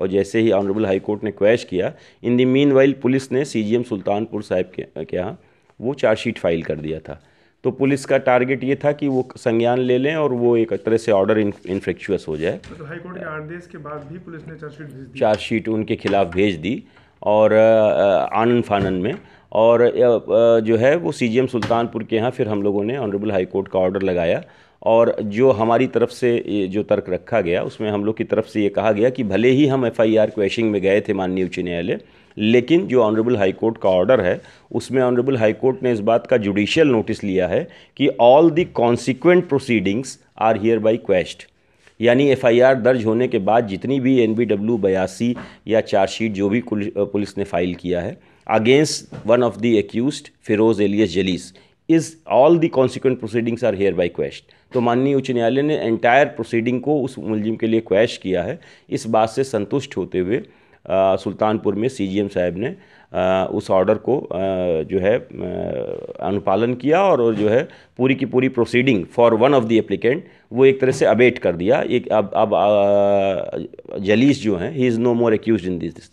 और जैसे ही ऑनरेबल हाईकोर्ट ने क्वैश किया in the meanwhile police ने सीजीएम सुल्तानपुर साहब के के यहाँ वो चार्जशीट फ़ाइल कर दिया था। तो पुलिस का टारगेट ये था कि वो संज्ञान ले लें और वो एक तरह से ऑर्डर इन्फ्रेक्चुअस हो जाए। तो हाई कोर्ट के आदेश के बाद भी पुलिस ने चार्जशीट भेज दी। चार्जशीट उनके खिलाफ भेज दी और आनंद आनन फानन में और जो है वो सीजीएम सुल्तानपुर के यहाँ फिर हम लोगों ने ऑनरेबल हाई कोर्ट का ऑर्डर लगाया और जो हमारी तरफ़ से जो तर्क रखा गया, उसमें हम लोग की तरफ़ से ये कहा गया कि भले ही हम एफआईआर क्वेशिंग में गए थे माननीय उच्च न्यायालय, लेकिन जो ऑनरेबल हाई कोर्ट का ऑर्डर है, उसमें ऑनरेबल हाई कोर्ट ने इस बात का जुडिशियल नोटिस लिया है कि all the consequent proceedings are hereby quashed यानी एफआईआर दर्ज होने के बाद जितनी भी एन बी डब्ल्यू बयासी या चार्जशीट जो भी पुलिस ने फ़ाइल किया है, against one of the accused Firoz alias Jalees is all the consequent proceedings are hereby quashed तो माननीय उच्च न्यायालय ने एंटायर प्रोसीडिंग को उस मुलजिम के लिए क्वेश्च किया है। इस बात से संतुष्ट होते हुए सुल्तानपुर में सीजीएम साहब ने आ, उस ऑर्डर को आ, जो है अनुपालन किया और जो है पूरी की पूरी proceeding for one of the applicant वो एक तरह से अबेट कर दिया। एक अब अब जलीस जो हैं ही is no more accused in this